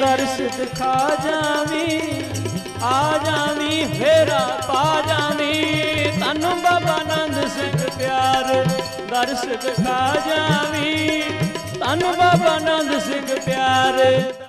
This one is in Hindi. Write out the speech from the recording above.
दर्श दिखा जावी आ जावी फेरा पा जामी। तनु बाबा नंद सिंह प्यार, दर्श दिखा जावी तनु बाबा नंद सिंह प्यार।